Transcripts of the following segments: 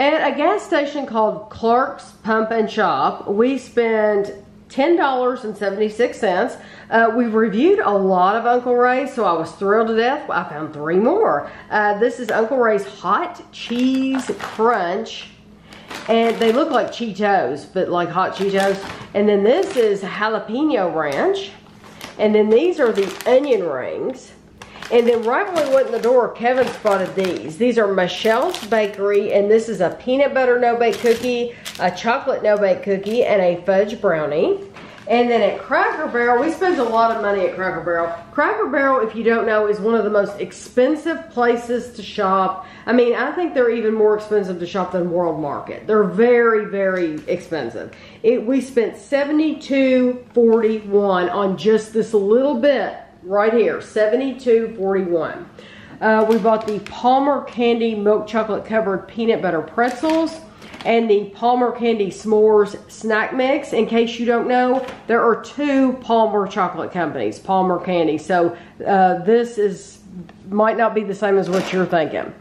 At a gas station called Clark's Pump and Shop, we spent $10.76. Uh, we've reviewed a lot of Uncle Ray's, so I was thrilled to death. I found three more. Uh, this is Uncle Ray's Hot Cheese Crunch. And they look like Cheetos, but like hot Cheetos. And then this is Jalapeno Ranch. And then these are the onion rings. And then right when we went in the door, Kevin spotted these. These are Michelle's Bakery, and this is a peanut butter no-bake cookie, a chocolate no-bake cookie, and a fudge brownie. And then at Cracker Barrel, we spend a lot of money at Cracker Barrel. Cracker Barrel, if you don't know, is one of the most expensive places to shop. I mean, I think they're even more expensive to shop than World Market. They're very, very expensive. It, we spent $72.41 on just this little bit right here, 72.41. Uh, we bought the Palmer Candy Milk Chocolate Covered Peanut Butter Pretzels and the Palmer Candy S'mores Snack Mix. In case you don't know, there are two Palmer chocolate companies, Palmer Candy. So uh, this is might not be the same as what you're thinking.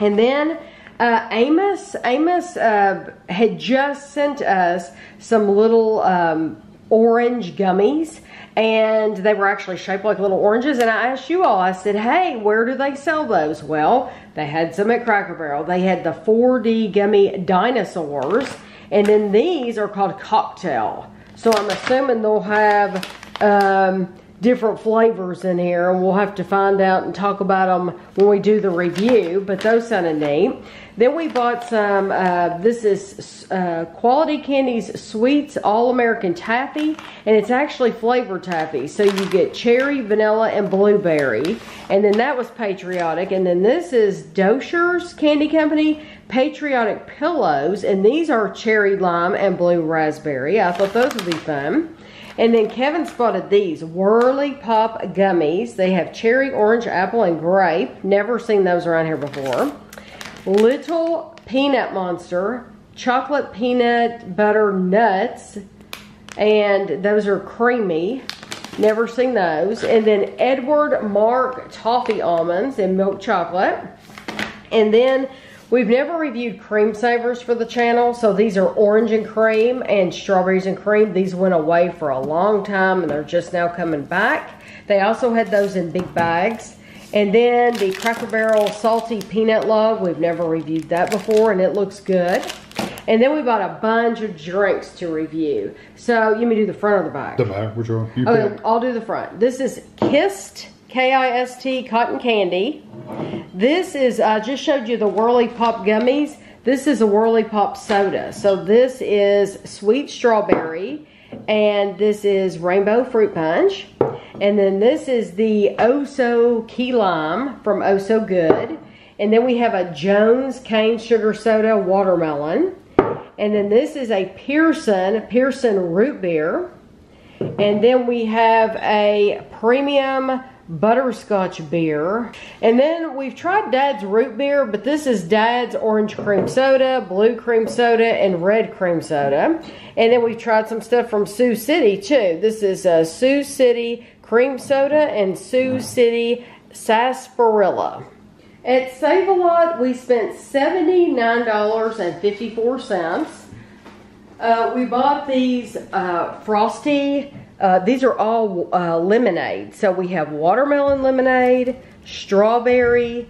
And then uh, Amos, Amos uh, had just sent us some little um, orange gummies and they were actually shaped like little oranges. And I asked you all, I said, hey, where do they sell those? Well, they had some at Cracker Barrel. They had the 4D gummy dinosaurs, and then these are called cocktail. So I'm assuming they'll have um, different flavors in here, and we'll have to find out and talk about them when we do the review, but those sounded neat. Then we bought some, uh, this is uh, Quality Candies Sweets All-American Taffy, and it's actually flavored taffy. So you get cherry, vanilla, and blueberry. And then that was Patriotic. And then this is Dosher's Candy Company Patriotic Pillows, and these are cherry lime and blue raspberry. I thought those would be fun. And then Kevin spotted these Whirly Pop Gummies. They have cherry, orange, apple, and grape. Never seen those around here before. Little Peanut Monster, chocolate peanut butter nuts, and those are creamy. Never seen those. And then Edward Marc Toffee Almonds and milk chocolate. And then we've never reviewed cream savers for the channel. So these are orange and cream and strawberries and cream. These went away for a long time and they're just now coming back. They also had those in big bags. And then the Cracker Barrel Salty Peanut Log. We've never reviewed that before and it looks good. And then we bought a bunch of drinks to review. So you may do the front of the bag. The back, which one? You Okay, pick. I'll do the front. This is Kist, K-I-S-T, cotton candy. This is, I just showed you the Whirly Pop gummies. This is a Whirly Pop soda. So this is sweet strawberry and this is rainbow fruit punch. And then this is the Oso Key Lime from Oso Good. And then we have a Jones Cane Sugar Soda Watermelon. And then this is a Pearson, Pearson Root Beer. And then we have a premium butterscotch beer. And then we've tried Dad's root beer, but this is Dad's orange cream soda, blue cream soda, and red cream soda. And then we've tried some stuff from Sioux City too. This is a Sioux City cream soda and Sioux City sarsaparilla. At Save-A-Lot, we spent $79.54. Uh, we bought these uh, frosty. Uh, these are all uh, lemonade. So we have watermelon lemonade, strawberry,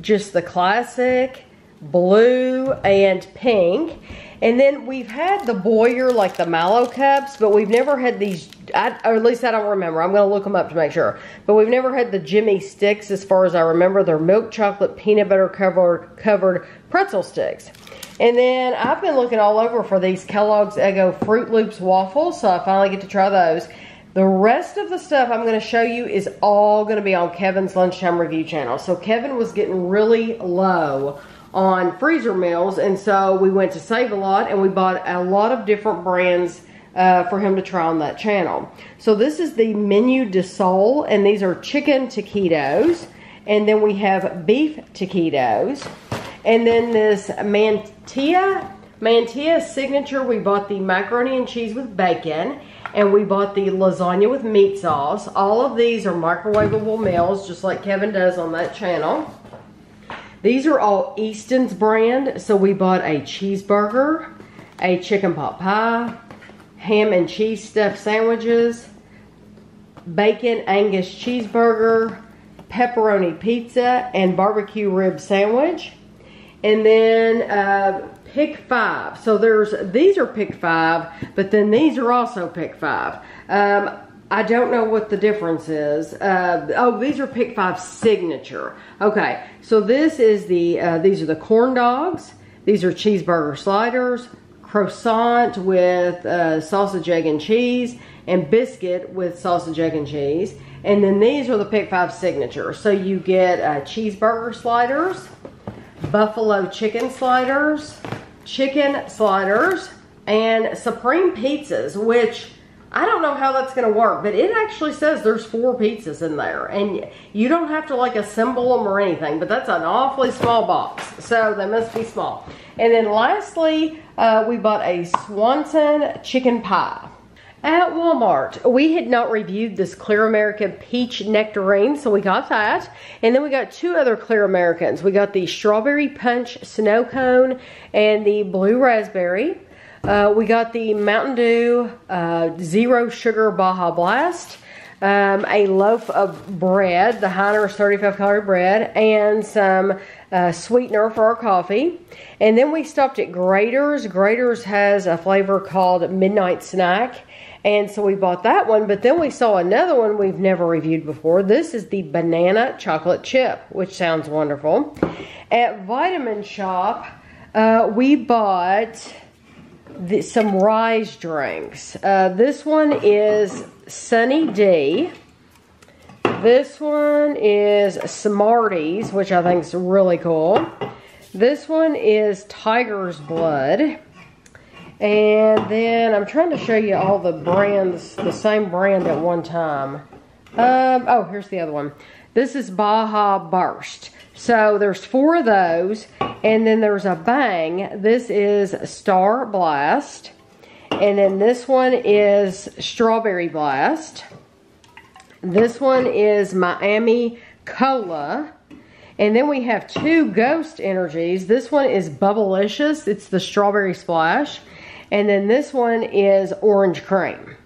just the classic, blue, and pink. And then we've had the Boyer, like the mallow cups, but we've never had these, I, or at least I don't remember. I'm going to look them up to make sure. But we've never had the Jimmy sticks as far as I remember. They're milk chocolate peanut butter covered, covered pretzel sticks. And then I've been looking all over for these Kellogg's Eggo Froot Loops waffles, so I finally get to try those. The rest of the stuff I'm going to show you is all going to be on Kevin's Lunchtime Review channel. So Kevin was getting really low on freezer meals, and so we went to Save-A-Lot and we bought a lot of different brands uh, for him to try on that channel. So this is the Menu de Sol, and these are chicken taquitos. And then we have beef taquitos. And then this Mantilla, Mantilla Signature, we bought the macaroni and cheese with bacon. And we bought the lasagna with meat sauce. All of these are microwavable meals, just like Kevin does on that channel. These are all Easton's brand. So we bought a cheeseburger, a chicken pot pie, ham and cheese stuffed sandwiches, bacon Angus cheeseburger, pepperoni pizza, and barbecue rib sandwich. And then uh, pick five. So there's, these are pick five, but then these are also pick five. Um, I don't know what the difference is. Uh, oh, these are Pick Five signature. Okay, so this is the, uh, these are the corn dogs. These are cheeseburger sliders, croissant with uh, sausage, egg, and cheese, and biscuit with sausage, egg, and cheese. And then these are the Pick Five signature. So you get uh, cheeseburger sliders, buffalo chicken sliders, chicken sliders, and supreme pizzas, which I don't know how that's going to work, but it actually says there's four pizzas in there. And you don't have to like assemble them or anything, but that's an awfully small box. So they must be small. And then lastly, uh, we bought a Swanson chicken pie. At Walmart, we had not reviewed this Clear American Peach Nectarine, so we got that. And then we got two other Clear Americans. We got the Strawberry Punch Snow Cone and the Blue Raspberry. Uh, we got the Mountain Dew uh, Zero Sugar Baja Blast, um, a loaf of bread, the Heiner's 35 calorie bread, and some uh, sweetener for our coffee. And then we stopped at Graeter's. Graeter's has a flavor called Midnight Snack. And so we bought that one, but then we saw another one we've never reviewed before. This is the banana chocolate chip, which sounds wonderful. At Vitamin Shoppe, uh, we bought the, some Ryse drinks. Uh, this one is Sunny D. This one is Smarties, which I think is really cool. This one is Tiger's Blood. And then I'm trying to show you all the brands, the same brand at one time. Um, oh, here's the other one. This is Baja Burst. So there's four of those. And then there's a Bang. This is Star Blast. And then this one is Strawberry Blast. This one is Miami Cola. And then we have two Ghost Energies. This one is Bubblicious. It's the Strawberry Splash. And then this one is Orange Cream.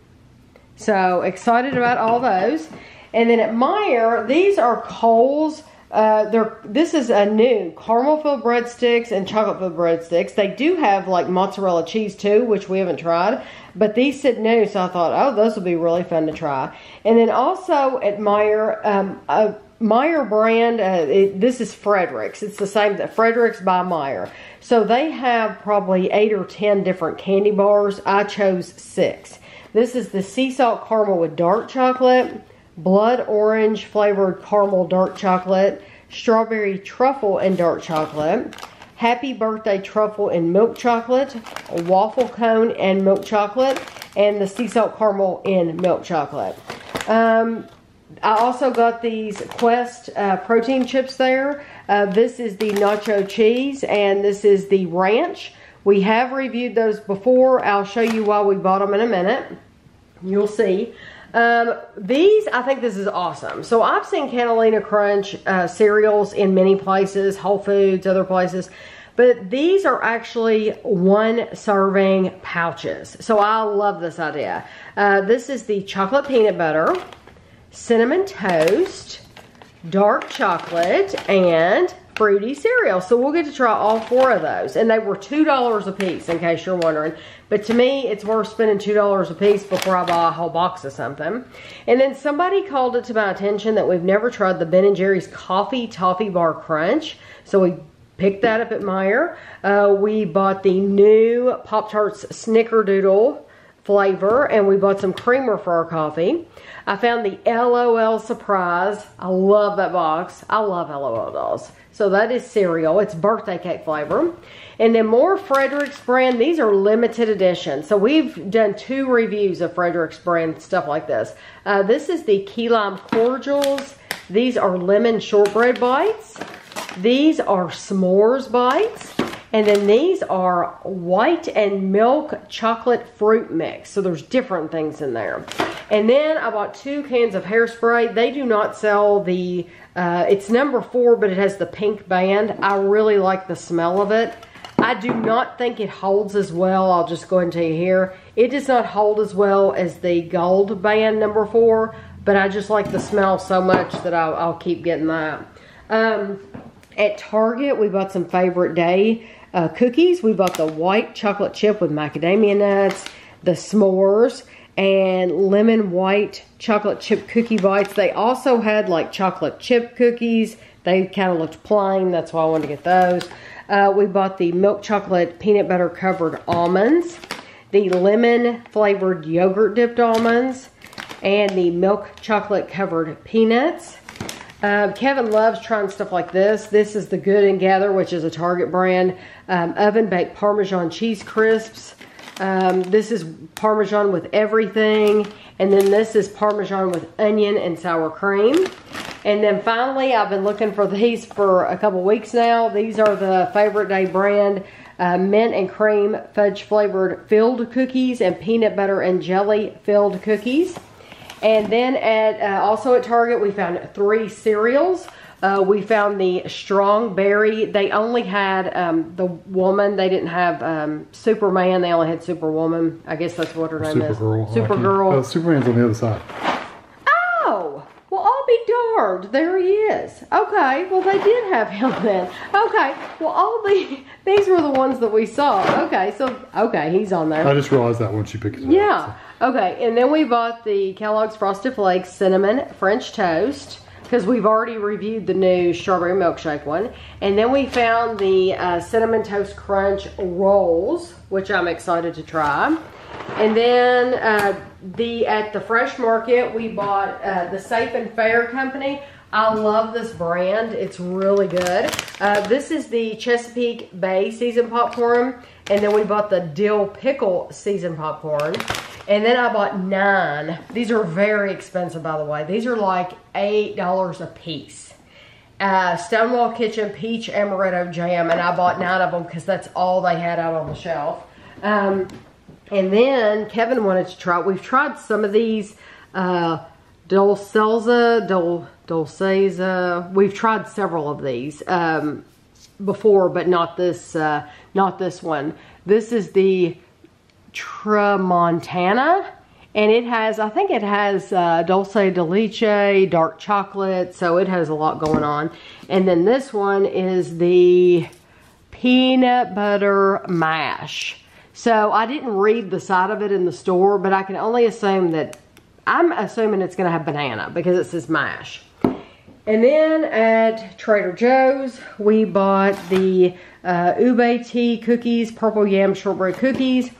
So excited about all those. And then at Meijer, these are Cole's uh, they're, this is a new caramel filled breadsticks and chocolate filled breadsticks. They do have like mozzarella cheese too, which we haven't tried. But these said new, so I thought, oh, those will be really fun to try. And then also at Meijer, um, a Meijer brand, uh, it, this is Frederik's. It's the same, that Frederik's by Meijer. So they have probably eight or ten different candy bars. I chose six. This is the sea salt caramel with dark chocolate blood orange flavored caramel dark chocolate, strawberry truffle and dark chocolate, happy birthday truffle and milk chocolate, waffle cone and milk chocolate, and the sea salt caramel in milk chocolate. Um, I also got these Quest uh, protein chips there. Uh, this is the nacho cheese and this is the ranch. We have reviewed those before. I'll show you why we bought them in a minute. You'll see. Um, these, I think this is awesome. So I've seen Catalina Crunch uh, cereals in many places, Whole Foods, other places. But these are actually one serving pouches. So I love this idea. Uh, this is the chocolate peanut butter, cinnamon toast, dark chocolate, and fruity cereal. So we'll get to try all four of those. And they were $2 a piece, in case you're wondering. But to me, it's worth spending $2 a piece before I buy a whole box of something. And then somebody called it to my attention that we've never tried the Ben & Jerry's Coffee Toffee Bar Crunch. So we picked that up at Meijer. Uh, we bought the new Pop-Tarts Snickerdoodle flavor and we bought some creamer for our coffee. I found the LOL Surprise. I love that box. I love LOL dolls. So that is cereal. It's birthday cake flavor. And then more Frederik's brand. These are limited edition. So we've done two reviews of Frederik's brand stuff like this. Uh, this is the key lime cordials. These are lemon shortbread bites. These are s'mores bites. And then these are white and milk chocolate fruit mix. So there's different things in there. And then I bought two cans of hairspray. They do not sell the Uh, it's number four, but it has the pink band. I really like the smell of it. I do not think it holds as well. I'll just go you here. It does not hold as well as the gold band number four, but I just like the smell so much that I'll, I'll keep getting that. Um, at Target, we bought some favorite day uh, cookies. We bought the white chocolate chip with macadamia nuts, the s'mores, and lemon white chocolate chip cookie bites. They also had like chocolate chip cookies. They kind of looked plain. That's why I wanted to get those. Uh, we bought the milk chocolate peanut butter covered almonds, the lemon flavored yogurt dipped almonds, and the milk chocolate covered peanuts. Uh, Kevin loves trying stuff like this. This is the Good and Gather, which is a Target brand. Um, oven baked Parmesan cheese crisps. Um, this is Parmesan with everything. And then this is Parmesan with onion and sour cream. And then finally, I've been looking for these for a couple weeks now. These are the Favorite Day brand uh, mint and cream fudge flavored filled cookies and peanut butter and jelly filled cookies. And then at uh, also at Target, we found three cereals. Uh, we found the strong berry. They only had um, the woman. They didn't have um, Superman. They only had Superwoman. I guess that's what her name Supergirl. is. Supergirl. Uh, Superman's on the other side. Oh, well, I'll be darned. There he is. Okay, well, they did have him then. Okay, well, all the these were the ones that we saw. Okay, so okay, he's on there. I just realized that once you picked it Yeah. up. Okay, and then we bought the Kellogg's Frosted Flakes Cinnamon French Toast because we've already reviewed the new strawberry milkshake one. And then we found the uh, Cinnamon Toast Crunch Rolls, which I'm excited to try. And then uh, the at the Fresh Market, we bought uh, the Safe and Fair Company. I love this brand. It's really good. Uh, this is the Chesapeake Bay seasoned popcorn. And then we bought the Dill Pickle seasoned popcorn. And then I bought nine. These are very expensive, by the way. These are like $8 a piece. Uh, Stonewall Kitchen Peach Amaretto Jam. And I bought nine of them because that's all they had out on the shelf. Um, and then Kevin wanted to try, we've tried some of these, uh, Dulcelza, Dul, Dulceza. We've tried several of these, um, before, but not this, uh, not this one. This is the Tramontana. And it has, I think it has uh, Dulce de Leche, dark chocolate, so it has a lot going on. And then this one is the peanut butter mash. So I didn't read the side of it in the store, but I can only assume that, I'm assuming it's going to have banana because it says mash. And then at Trader Joe's, we bought the uh, ube tea cookies, purple yam shortbread cookies.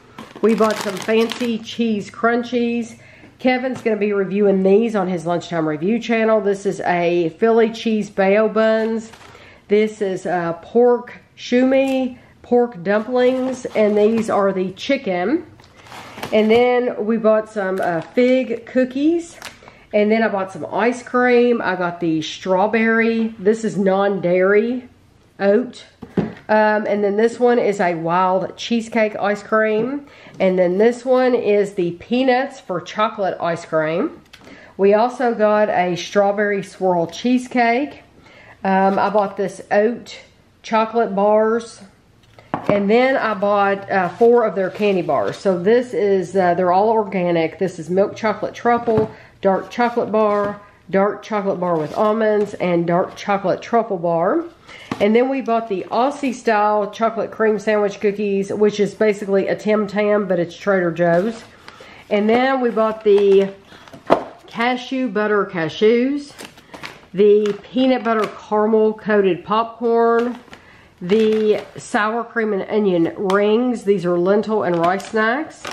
We bought some fancy cheese crunchies. Kevin's going to be reviewing these on his lunchtime review channel. This is a Philly cheese bao buns. This is uh, pork shumi, pork dumplings, and these are the chicken. And then we bought some uh, fig cookies. And then I bought some ice cream. I got the strawberry. This is non-dairy oat. Um, and then this one is a wild cheesecake ice cream. And then this one is the peanuts for chocolate ice cream. We also got a strawberry swirl cheesecake. Um, I bought this oat chocolate bars. And then I bought uh, four of their candy bars. So this is, uh, they're all organic. This is milk chocolate truffle, dark chocolate bar, dark chocolate bar with almonds, and dark chocolate truffle bar. And then we bought the Aussie style chocolate cream sandwich cookies, which is basically a Tim Tam, but it's Trader Joe's. And then we bought the cashew butter cashews, the peanut butter caramel coated popcorn, the sour cream and onion rings. These are lentil and rice snacks.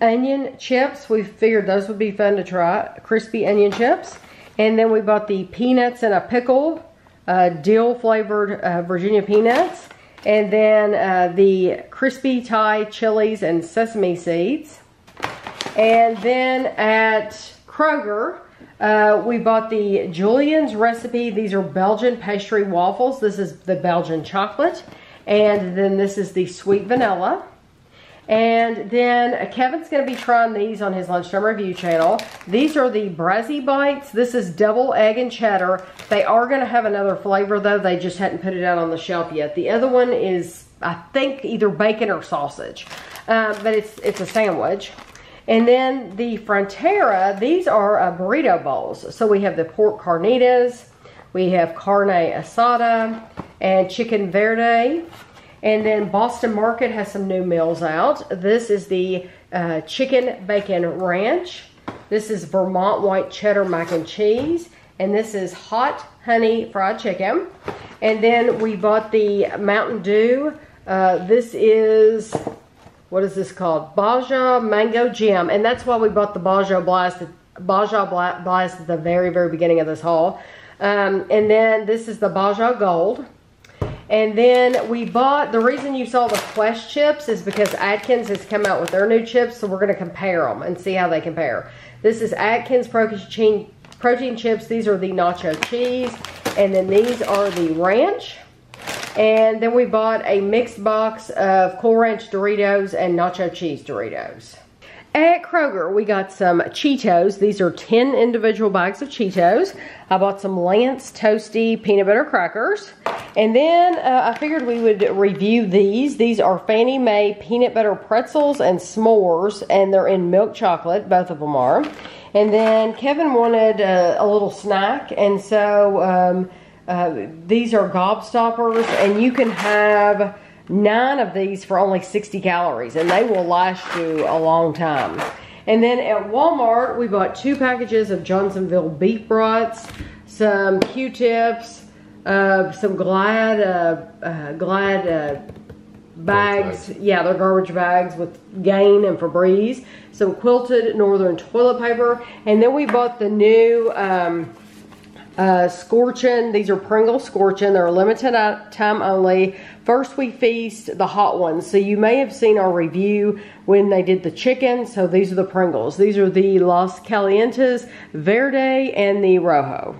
Onion chips. We figured those would be fun to try. Crispy onion chips. And then we bought the peanuts and a pickle. Uh, dill flavored uh, Virginia peanuts. And then uh, the crispy Thai chilies and sesame seeds. And then at Kroger, uh, we bought the Julian's recipe. These are Belgian pastry waffles. This is the Belgian chocolate. And then this is the sweet vanilla. And then uh, Kevin's going to be trying these on his Lunchtime Review channel. These are the Brazi Bites. This is double egg and cheddar. They are going to have another flavor though. They just hadn't put it out on the shelf yet. The other one is, I think, either bacon or sausage. Uh, but it's, it's a sandwich. And then the Frontera, these are uh, burrito bowls. So we have the pork carnitas, we have carne asada, and chicken verde. And then Boston Market has some new meals out. This is the uh, chicken bacon ranch. This is Vermont white cheddar mac and cheese. And this is hot honey fried chicken. And then we bought the Mountain Dew. Uh, this is, what is this called? Baja Mango Jam. And that's why we bought the Baja Blast, Baja Blast at the very, very beginning of this haul. Um, and then this is the Baja Gold. And then we bought, the reason you saw the Quest chips is because Atkins has come out with their new chips, so we're going to compare them and see how they compare. This is Atkins protein, protein chips. These are the nacho cheese. And then these are the ranch. And then we bought a mixed box of Cool Ranch Doritos and nacho cheese Doritos. At Kroger, we got some Cheetos. These are 10 individual bags of Cheetos. I bought some Lance Toasty peanut butter crackers. And then uh, I figured we would review these. These are Fannie Mae peanut butter pretzels and s'mores, and they're in milk chocolate. Both of them are. And then Kevin wanted uh, a little snack, and so um, uh, these are gobstoppers, and you can have nine of these for only 60 calories and they will last you a long time. And then at Walmart, we bought two packages of Johnsonville beef brats, some Q-tips, uh, some Glad, uh, uh, Glad uh, bags. Yeah, they're garbage bags with Gain and Febreze. Some quilted Northern toilet paper. And then we bought the new um, uh, Scorchin. These are Pringle Scorchin. They're limited time only. First we feast the hot ones. So you may have seen our review when they did the chicken. So these are the Pringles. These are the Los Calientes Verde and the Rojo.